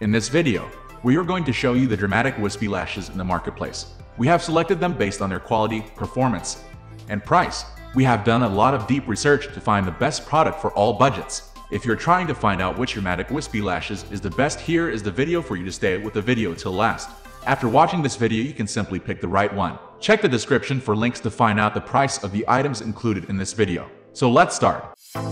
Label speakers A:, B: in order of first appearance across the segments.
A: In this video, we are going to show you the dramatic wispy lashes in the marketplace. We have selected them based on their quality, performance, and price. We have done a lot of deep research to find the best product for all budgets. If you're trying to find out which dramatic wispy lashes is the best, here is the video for you to stay with the video till last. After watching this video, you can simply pick the right one. Check the description for links to find out the price of the items included in this video. So let's start. At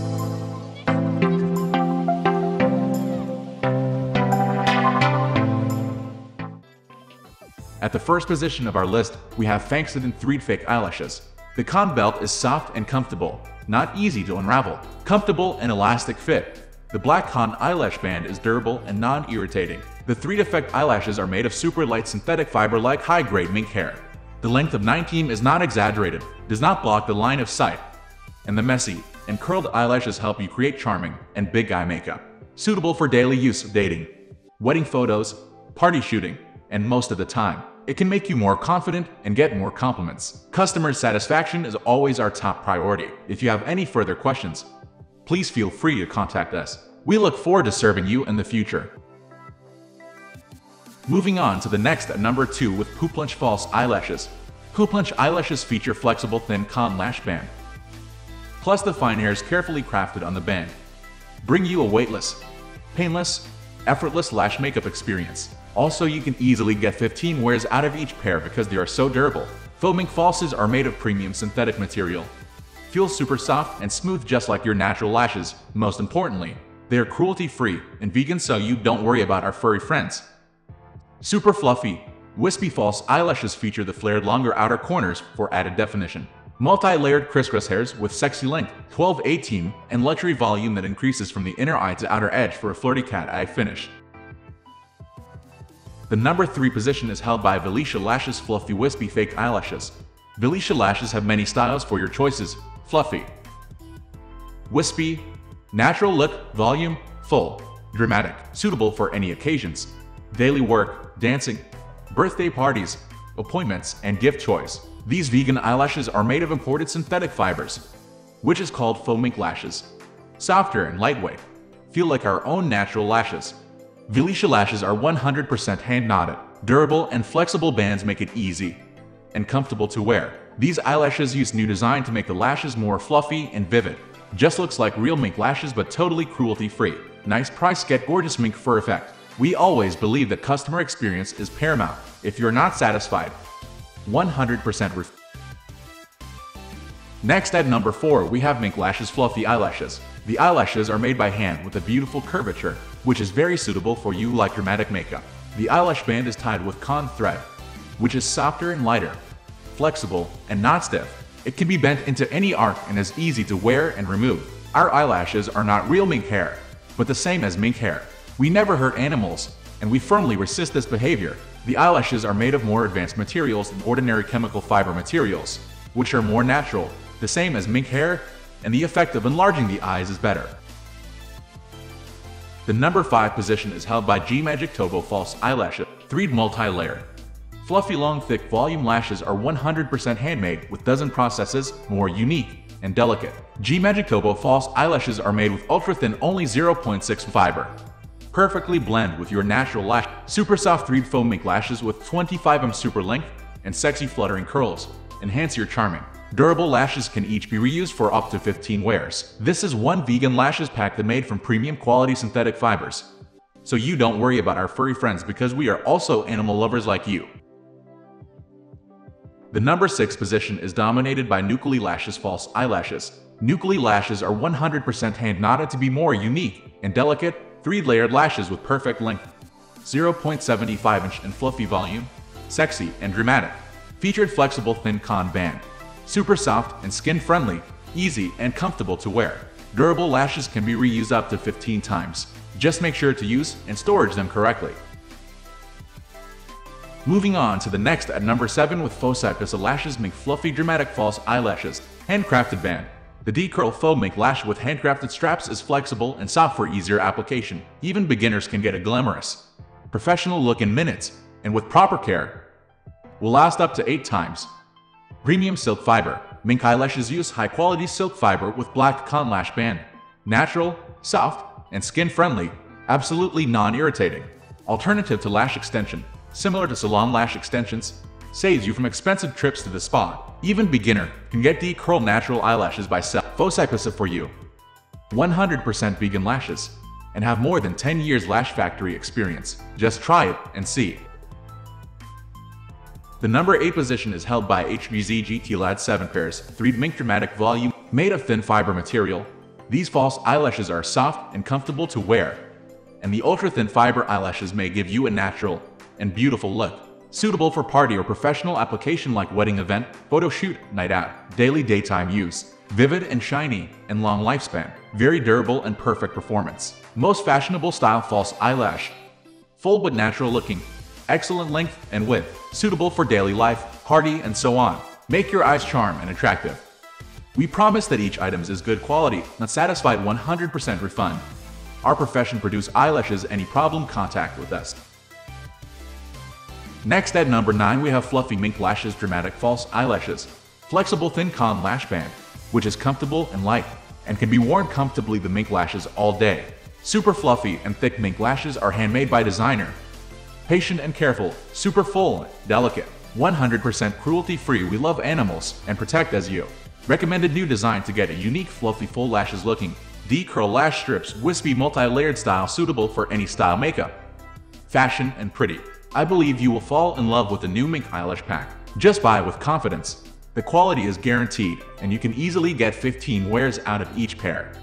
A: the first position of our list, we have FANXITON 3 Fake Eyelashes. The con belt is soft and comfortable, not easy to unravel. Comfortable and elastic fit. The black con eyelash band is durable and non-irritating. The 3 Defect eyelashes are made of super light synthetic fiber like high-grade mink hair. The length of 19 is not exaggerated, does not block the line of sight. And the messy and curled eyelashes help you create charming and big eye makeup. Suitable for daily use dating, wedding photos, party shooting, and most of the time, it can make you more confident and get more compliments. Customer satisfaction is always our top priority. If you have any further questions, please feel free to contact us. We look forward to serving you in the future. Moving on to the next at number 2 with Pooplunch False Eyelashes. Pooplunch eyelashes feature flexible thin con lash band, plus the fine hairs carefully crafted on the band. Bring you a weightless, painless, effortless lash makeup experience. Also, you can easily get 15 wears out of each pair because they are so durable. Foaming falses are made of premium synthetic material. Feel super soft and smooth just like your natural lashes. Most importantly, they are cruelty-free and vegan so you don't worry about our furry friends. Super fluffy, wispy false eyelashes feature the flared longer outer corners for added definition. Multi-layered crisscross hairs with sexy length, 12-18, and luxury volume that increases from the inner eye to outer edge for a flirty cat eye finish. The number 3 position is held by Veleasha Lashes Fluffy Wispy Fake Eyelashes. Veleasha Lashes have many styles for your choices. Fluffy, wispy, natural look, volume, full, dramatic, suitable for any occasions. Daily work, dancing, birthday parties, appointments, and gift choice. These vegan eyelashes are made of imported synthetic fibers, which is called faux mink lashes. Softer and lightweight. Feel like our own natural lashes. Veleasha lashes are 100% hand-knotted. Durable and flexible bands make it easy and comfortable to wear. These eyelashes use new design to make the lashes more fluffy and vivid. Just looks like real mink lashes but totally cruelty-free. Nice price get gorgeous mink fur effect. We always believe that customer experience is paramount. If you're not satisfied, 100% ref Next at number 4 we have Mink Lashes Fluffy Eyelashes. The eyelashes are made by hand with a beautiful curvature, which is very suitable for you like dramatic makeup. The eyelash band is tied with con thread, which is softer and lighter, flexible, and not stiff. It can be bent into any arc and is easy to wear and remove. Our eyelashes are not real mink hair, but the same as mink hair. We never hurt animals, and we firmly resist this behavior. The eyelashes are made of more advanced materials than ordinary chemical fiber materials, which are more natural, the same as mink hair and the effect of enlarging the eyes is better. The number 5 position is held by Gmagictobo False Eyelashes, 3 multi-layer. Fluffy long thick volume lashes are 100% handmade with dozen processes, more unique and delicate. Gmagictobo False Eyelashes are made with ultra-thin only 0.6 fiber. Perfectly blend with your natural lash. Super soft 3 foam make lashes with 25mm super length and sexy fluttering curls. Enhance your charming. Durable lashes can each be reused for up to 15 wears. This is one vegan lashes pack that made from premium quality synthetic fibers. So you don't worry about our furry friends because we are also animal lovers like you. The number 6 position is dominated by Newcally Lashes False Eyelashes. Newcally lashes are 100% hand knotted to be more unique and delicate, 3-layered lashes with perfect length, 0.75 inch and fluffy volume, sexy and dramatic. Featured flexible thin con band, Super soft and skin friendly, easy and comfortable to wear. Durable lashes can be reused up to 15 times. Just make sure to use and storage them correctly. Moving on to the next at number 7 with Faux Lashes make fluffy dramatic false eyelashes. Handcrafted band. The D-Curl Mink Lash with handcrafted straps is flexible and soft for easier application. Even beginners can get a glamorous, professional look in minutes, and with proper care, will last up to 8 times. Premium silk fiber. Mink eyelashes use high-quality silk fiber with black con lash band. Natural, soft, and skin-friendly, absolutely non-irritating. Alternative to lash extension, similar to salon lash extensions, saves you from expensive trips to the spa. Even beginner can get D-Curl natural eyelashes by Cell Focipeysa for you. 100% vegan lashes and have more than 10 years Lash Factory experience. Just try it and see. The number 8 position is held by HBZGTLAD 7 pairs, 3 mink dramatic volume, made of thin fiber material. These false eyelashes are soft and comfortable to wear, and the ultra-thin fiber eyelashes may give you a natural and beautiful look. Suitable for party or professional application like wedding event, photo shoot, night out, daily daytime use. Vivid and shiny, and long lifespan. Very durable and perfect performance. Most fashionable style false eyelash. Full but natural looking. Excellent length and width. Suitable for daily life, party, and so on. Make your eyes charm and attractive. We promise that each item is good quality, not satisfied 100% refund. Our profession produce eyelashes any problem contact with us. Next at number 9 we have Fluffy Mink Lashes Dramatic False Eyelashes. Flexible thin con lash band which is comfortable and light, and can be worn comfortably the mink lashes all day. Super fluffy and thick mink lashes are handmade by designer. Patient and careful, super full, delicate, 100% cruelty-free we love animals and protect as you. Recommended new design to get a unique fluffy full lashes looking D-curl lash strips wispy multi-layered style suitable for any style makeup. Fashion and pretty. I believe you will fall in love with the new Mink eyelash pack. Just buy with confidence. The quality is guaranteed, and you can easily get 15 wears out of each pair.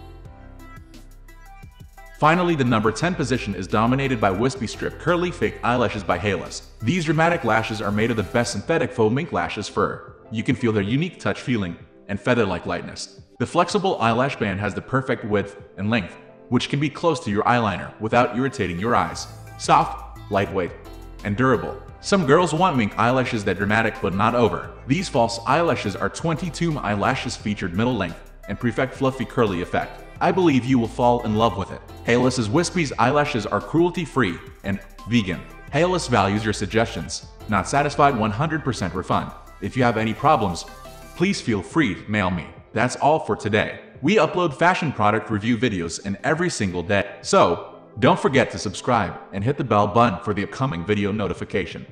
A: Finally, the number 10 position is dominated by Wispy Strip Curly Fake Eyelashes by HeyAlice. These dramatic lashes are made of the best synthetic faux mink lashes fur. You can feel their unique touch feeling and feather-like lightness. The flexible eyelash band has the perfect width and length, which can be close to your eyeliner without irritating your eyes. Soft, lightweight, and durable. Some girls want mink eyelashes that dramatic but not over. These false eyelashes are 22 eyelashes featured middle length and perfect fluffy curly effect. I believe you will fall in love with it. HeyAlice' Wispy's eyelashes are cruelty-free and vegan. HeyAlice values your suggestions. Not satisfied 100% refund. If you have any problems, please feel free to mail me. That's all for today. We upload fashion product review videos in every single day. So, don't forget to subscribe and hit the bell button for the upcoming video notification.